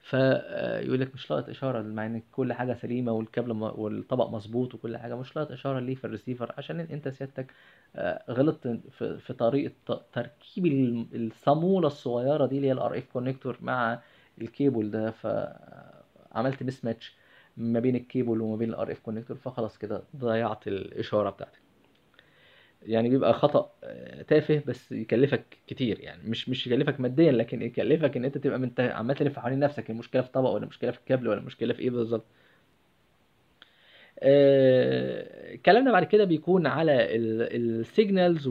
Speaker 1: فيقول لك مش لاقط إشارة مع إن كل حاجة سليمة والكابل والطبق مظبوط وكل حاجة مش لاقط إشارة ليه في الريسيفر؟ عشان أنت سيادتك آه، غلطت في طريقة تركيب ال- الصامولة الصغيرة دي اللي هي ال RF connector مع الكيبل ده. فعملت mismatch ما بين الكيبل وما بين ال RF connector فخلاص كده ضيعت الإشارة بتاعتك. يعني بيبقى خطأ آه، تافه بس يكلفك كتير يعني. مش مش يكلفك ماديا لكن يكلفك إن أنت تبقى من عمال تلف حوالين نفسك المشكلة في الطبق ولا المشكلة في الكابل ولا المشكلة في إيه بالظبط. آه، كلامنا بعد كده بيكون على ال signals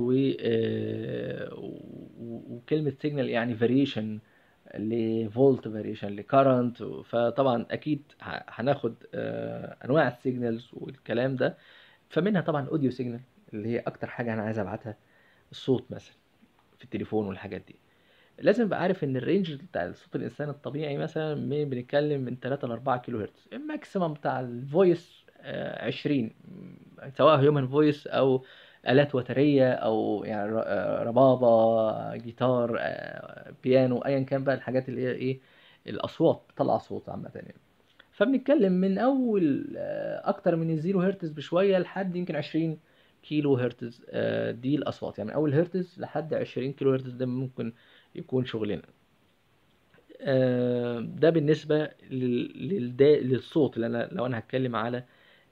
Speaker 1: وكلمة signal يعني variation ل volt variation ل current فطبعا أكيد هناخد آه، أنواع ال signals والكلام ده. فمنها طبعا ال audio signal اللي هي أكتر حاجة أنا عايز أبعتها الصوت مثلا في التليفون والحاجات دي. لازم أبقى عارف إن ال range بتاع صوت الإنسان الطبيعي مثلا من بنتكلم من 3 ل 4 كيلو هرتز. ال maximum بتاع ال voice آه، 20 م، سواء human voice أو آلات وترية أو يعني آه، ربابة جيتار آه، بيانو ايا كان بقى الحاجات اللي هي إيه الأصوات بتطلع صوت عامة يعني. فبنتكلم من أول أكتر من الزيرو هرتز بشوية لحد يمكن 20 كيلو هرتز آه، دي الأصوات. يعني من أول هرتز لحد 20 كيلو هرتز ده ممكن يكون شغلنا. آه، ده للدا- للصوت اللي أنا لو أنا هتكلم على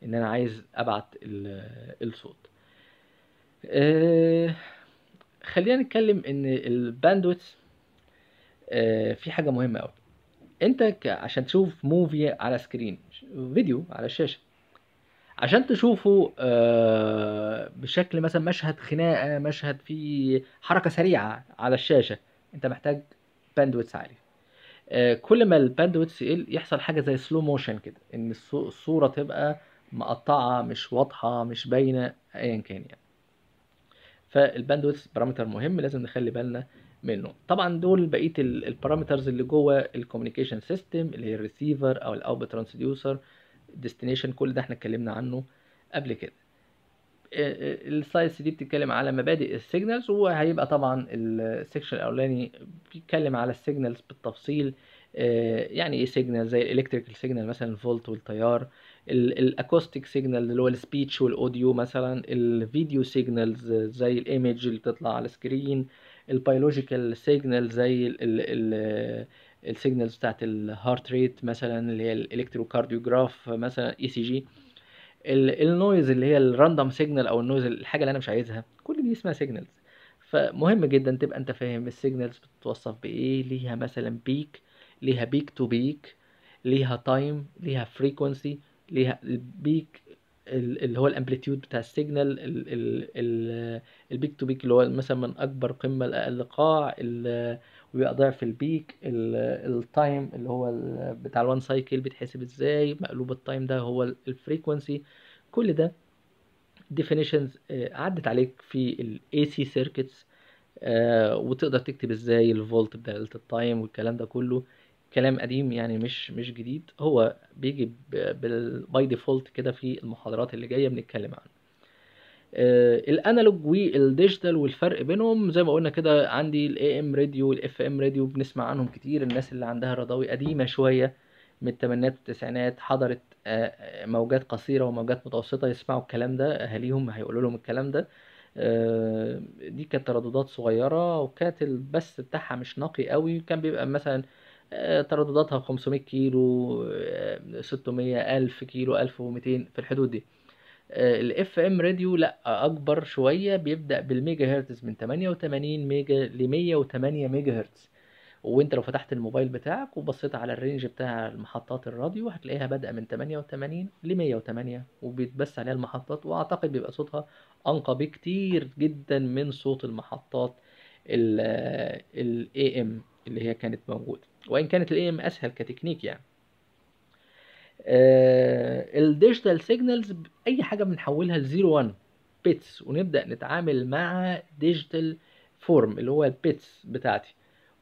Speaker 1: إن أنا عايز أبعت ال- الصوت. آه، خلينا نتكلم إن ال bandwidth في حاجة مهمة قوي أنت عشان تشوف movie على screen فيديو على الشاشة عشان تشوفه آه، بشكل مثلا مشهد خناقة مشهد فيه حركة سريعة على الشاشة أنت محتاج bandwidth عالي. آه، كل ما ال bandwidth يقل يحصل حاجة زي slow motion كده إن الصو- الصورة تبقى مقطعة مش واضحة مش باينة ايا كان يعني. فال bandwidth parameter مهم لازم نخلي بالنا منه. طبعا دول بقية ال parameters اللي جوه ال communication system اللي هي الريسيفر أو ال output transducer destination كل ده إحنا اتكلمنا عنه قبل كده. ال slides دي بتتكلم على مبادئ ال signals وهيبقى طبعا ال section الأولاني بيتكلم على ال signals بالتفصيل. آه، يعني إيه signal زي ال electrical signal مثلا الفولت والتيار. ال acoustic signal اللي هو ال speech وال audio مثلا. ال video signals زي ال image اللي بتطلع على ال screen ال biological signal زي ال signals بتاعت ال heart rate مثلا اللي هي ال electrocardiograph مثلا ECG ال noise اللي هي ال random signal أو ال noise الحاجة اللي أنا مش عايزها كل دي اسمها signals فمهم جدا تبقى أنت فاهم ال signals بتتوصف بإيه ليها مثلا peak ليها peak to peak ليها time ليها frequency ليها ال peak ال- اللي هو ال amplitude بتاع ال signal ال peak to peak اللي هو مثلا من أكبر قمة لأقل قاع ويبقى ضعف ال peak التايم اللي هو بتاع الوان سايكل بيتحسب إزاي مقلوب ال time ده هو ال frequency كل ده definitions آه، عدت عليك في ال AC circuits آه، وتقدر تكتب إزاي الفولت بدالة ال time والكلام ده كله. كلام قديم يعني مش مش جديد هو بيجي by default كده في المحاضرات اللي جاية بنتكلم عنه. ال analog وال digital والفرق بينهم زي ما قلنا كده عندي ال AM راديو وال FM راديو بنسمع عنهم كتير الناس اللي عندها راديو قديمة شوية من الثمانينات والتسعينات حضرت آه، آه، موجات قصيرة وموجات متوسطة يسمعوا الكلام ده أهاليهم هيقولوا لهم الكلام ده. آه، دي كانت ترددات صغيرة وكانت البث بتاعها مش نقي قوي كان بيبقى مثلا آه، تردداتها 500 كيلو آه، 600 1000 كيلو 1200 في الحدود دي. ال FM راديو لأ أكبر شوية بيبدأ بالميجا هرتز من 88 ميجا ل 108 ميجا هرتز. وانت لو فتحت الموبايل بتاعك وبصيت على ال range بتاع المحطات الراديو هتلاقيها بادئه من 88 ل 108 وبيتبث عليها المحطات وأعتقد بيبقى صوتها أنقى بكتير جدا من صوت المحطات ال AM اللي هي كانت موجودة. وإن كانت ال AM أسهل كتكنيك يعني. ال digital signals أي حاجة بنحولها ل 0 1 bits ونبدأ نتعامل مع digital form اللي هو ال bits بتاعتي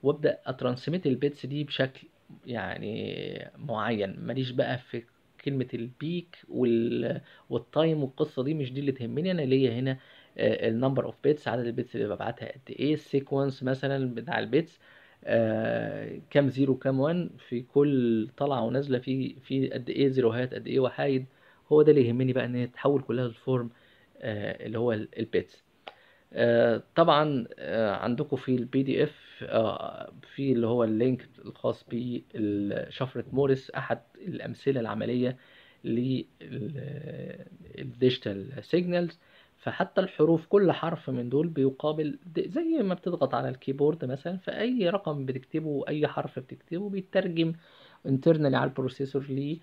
Speaker 1: وأبدأ أ transmit ال bits دي بشكل يعني معين. ماليش بقى في كلمة ال peak وال وال time والقصة دي مش دي اللي تهمني أنا ليا هنا ال number of bits عدد ال bits اللي ببعتها قد إيه ال sequence مثلا بتاع البيتس آه كام zero كام one في كل طلعة ونازلة في في قد إيه zero هات قد إيه وحايد. هو ده اللي يهمني بقى إن هي تتحول كلها لل form آه اللي هو ال bits آه طبعا آه عندكم في ال PDF في اللي هو ال link الخاص بشفرة مورس أحد الأمثلة العملية لل digital signals فحتى الحروف كل حرف من دول بيقابل زي ما بتضغط على ال keyboard مثلا فأي رقم بتكتبه أي حرف بتكتبه بيترجم internally على ال processor ل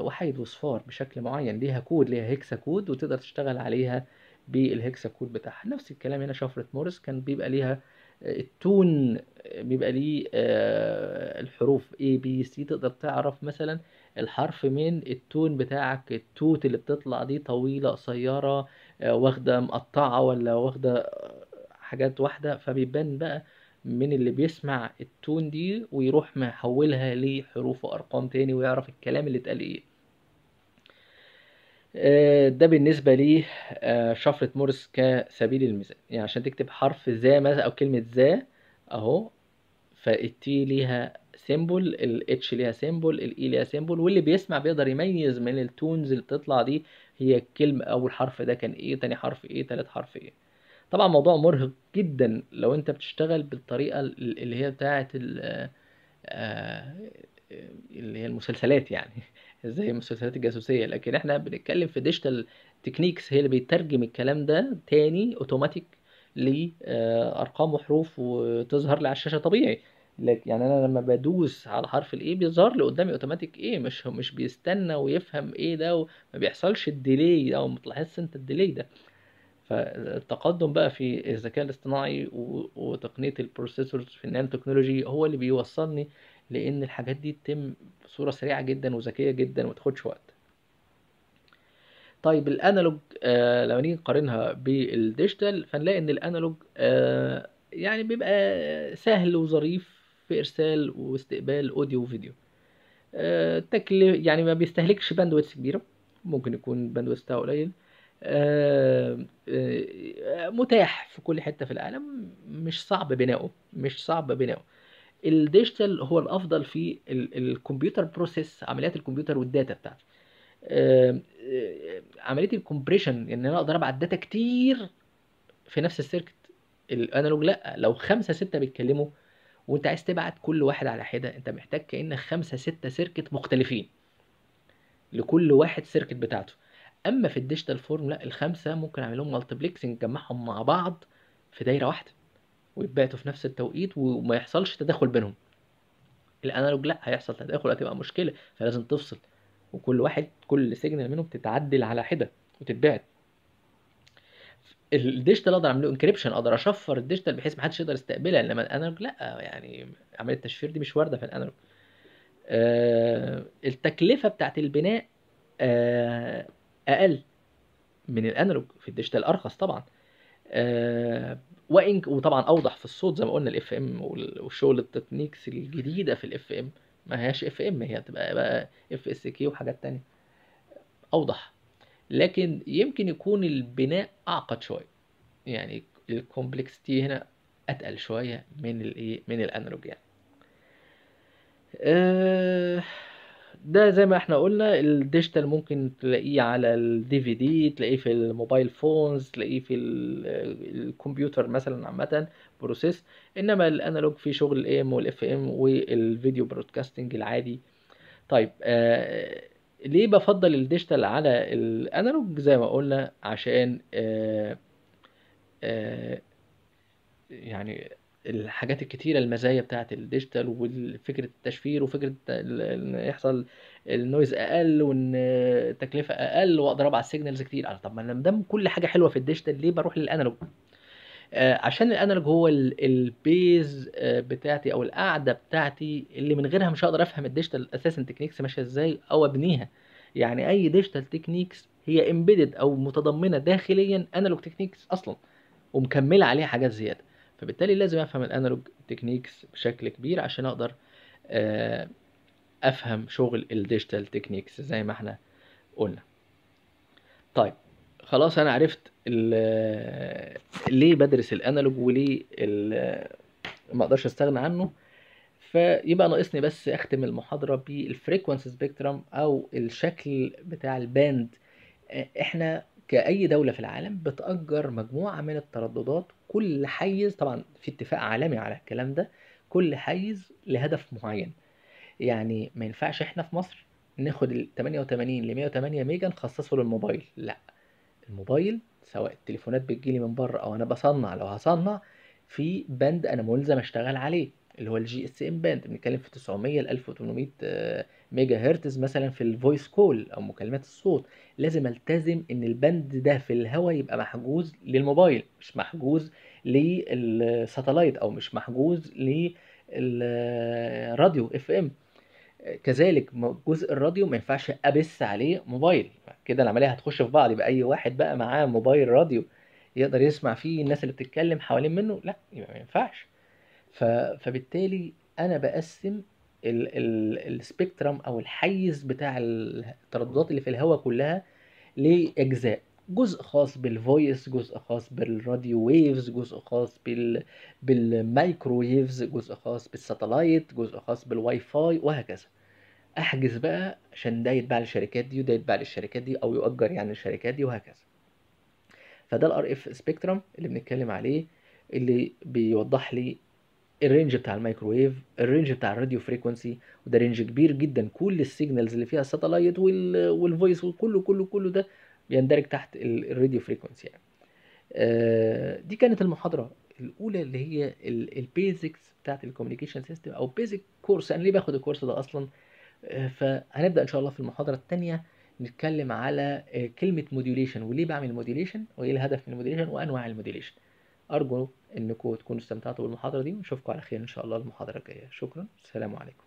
Speaker 1: وحيد وصفار بشكل معين ليها كود ليها hexa code وتقدر تشتغل عليها بال hexa code بتاعها. نفس الكلام هنا شفرة مورس كان بيبقى ليها ال tone بيبقى ليه الحروف A B C. تقدر تعرف مثلا الحرف من ال tone بتاعك التوت اللي بتطلع دي طويلة قصيرة واخدة مقطعة ولا واخدة حاجات واحدة فبيبان بقى من اللي بيسمع ال tone دي ويروح محولها لحروف وأرقام تاني ويعرف الكلام اللي اتقال إيه. ده بالنسبة لي شفرة مورس كسبيل المثال يعني عشان تكتب حرف the مثلا أو كلمة the أهو فال T ليها symbol ال H ليها symbol ال E ليها symbol واللي بيسمع بيقدر يميز من ال tones اللي بتطلع دي هي الكلمة أول حرف ده كان إيه؟ تاني حرف إيه؟ تالت حرف إيه؟ طبعا موضوع مرهق جدا لو أنت بتشتغل بالطريقة اللي هي بتاعة اللي هي المسلسلات يعني. زي المسلسلات الجاسوسية. لكن إحنا بنتكلم في digital techniques هي اللي بيترجم الكلام ده تاني اوتوماتيك لأرقام وحروف وتظهر لي على الشاشة طبيعي. لكن يعني أنا لما بدوس على حرف ال A بيظهر لي قدامي automatic A مش مش بيستنى ويفهم إيه ده وما بيحصلش ال delay أو ما تلاحظش أنت ال delay ده. فالتقدم بقى في الذكاء الاصطناعي وتقنية ال processors في النانو تكنولوجي هو اللي بيوصلني لأن الحاجات دي تتم بصورة سريعة جدا وذكية جدا وما تاخدش وقت. طيب ال analog آه لما نيجي نقارنها بال digital فنلاقي إن ال analog آه يعني بيبقى سهل وظريف في إرسال واستقبال audio وفيديو. آه تكلف يعني ما بيستهلكش bandwidth كبيرة. ممكن يكون bandwidth بتاعه قليل. آه آه متاح في كل حتة في العالم. مش صعب بناؤه. مش صعب بناؤه. ال digital هو الأفضل في ال computer process عمليات الكمبيوتر وال data بتاعتي عملية ال compression ان أنا أقدر أبعت data كتير في نفس ال circuit. ال analog لا لو خمسة ستة بيتكلموا وانت عايز تبعت كل واحد على حدة انت محتاج كأنك خمسة ستة circuit مختلفين لكل واحد circuit بتاعته. أما في ال digital form لا الخمسة ممكن أعمل لهم multiplexing نجمعهم مع بعض في دايرة واحدة ويتبعتوا في نفس التوقيت وما يحصلش تداخل بينهم. ال analog لا هيحصل تداخل هتبقى مشكلة فلازم تفصل. وكل واحد كل signal منهم تتعدل على حدة وتتبعت. ال digital أقدر اعمل له encryption أقدر اشفر ال digital بحيث ما حدش يقدر يستقبلها انما ال analog لا يعني عملية التشفير دي مش واردة في ال analog. آه التكلفة بتاعت البناء آه أقل من ال analog في ال digital ارخص طبعا. آه وإن وطبعا أوضح في الصوت زي ما قلنا ال FM والشغل ال techniques الجديدة في ال FM. ما هياش FM هي هتبقى بقى FSK وحاجات تانية. أوضح. لكن يمكن يكون البناء أعقد شوية يعني ال complexity هنا أتقل شوية من الايه من ال analog يعني. أه ده زي ما إحنا قلنا ال digital ممكن تلاقيه على ال DVD تلاقيه في ال mobile phones تلاقيه في الكمبيوتر مثلا عامة process. إنما ال analog في شغل ال AM وال FM وال video broadcasting العادي. طيب آه ليه بفضل ال digital على ال analog؟ زي ما قلنا عشان آه آه يعني الحاجات الكتيرة المزايا بتاعة ال digital وفكرة التشفير وفكرة ال- إن يحصل ال noise أقل وإن التكلفة أقل وأقدر أبعت signals كتير. طب ما أنا مادام كل حاجة حلوة في ال digital ليه بروح لل analog؟ آه، عشان ال analog هو ال- ال base بتاعتي أو القاعدة بتاعتي اللي من غيرها مش هقدر أفهم ال digital أساسا techniques ماشية إزاي أو أبنيها. يعني أي digital techniques هي embedded أو متضمنة داخليا analog techniques أصلا ومكملة عليها حاجات زيادة. فبالتالي لازم أفهم ال analog techniques بشكل كبير عشان أقدر آه، أفهم شغل ال digital techniques زي ما إحنا قلنا. طيب خلاص أنا عرفت ال- ليه بدرس ال analog وليه ال- ما أقدرش أستغنى عنه. فيبقى ناقصني بس أختم المحاضرة بال frequency spectrum أو الشكل بتاع ال band إحنا كأي دولة في العالم بتأجر مجموعة من الترددات كل حيز طبعا في اتفاق عالمي على الكلام ده كل حيز لهدف معين. يعني ما ينفعش إحنا في مصر ناخد ال 88 ل 108 ميجا نخصصه للموبايل. لأ الموبايل سواء التليفونات بتجيلي من بره أو أنا بصنع لو هصنع في band أنا ملزم أشتغل عليه. اللي هو ال GSM band بنتكلم في 900 ل 1800 آه، ميجا هرتز مثلا في ال voice call أو مكالمات الصوت. لازم ألتزم إن ال band ده في الهواء يبقى محجوز للموبايل مش محجوز لل satellite أو مش محجوز للراديو FM كذلك جزء الراديو ما ينفعش ابث عليه موبايل. كده العملية هتخش في بعض يبقى أي واحد بقى معاه موبايل راديو يقدر يسمع فيه الناس اللي بتتكلم حوالين منه لا يبقى ما ينفعش. فبالتالي أنا بقسم ال... ال... ال spectrum أو الحيز بتاع الترددات اللي في الهواء كلها لأجزاء. جزء خاص بال voice جزء خاص بال radio waves جزء خاص بال بال microwaves جزء خاص بال satellite جزء خاص بالواي فاي وهكذا. أحجز بقى عشان ده يتباع للشركات دي وده يتباع للشركات دي أو يؤجر يعني للشركات دي وهكذا. فده ال RF spectrum اللي بنتكلم عليه اللي بيوضح لي ال range بتاع الميكروويف ال range بتاع ال radio frequency وده range كبير جدا. كل ال signals اللي فيها ال satellite وال وال voice وكله كله كله ده بيندرج تحت ال- ال radio frequency يعني. آه، دي كانت المحاضرة الأولى اللي هي ال basics بتاعت ال communication system أو basic course أنا ليه باخد ال course ده أصلا؟ آه، فهنبدأ إن شاء الله في المحاضرة التانية نتكلم على آه، كلمة modulation وليه بعمل modulation وإيه الهدف من ال modulation وأنواع ال modulation أرجو إنكم تكونوا استمتعتوا بالمحاضرة دي ونشوفكم على خير إن شاء الله المحاضرة الجاية. شكرا. السلام عليكم.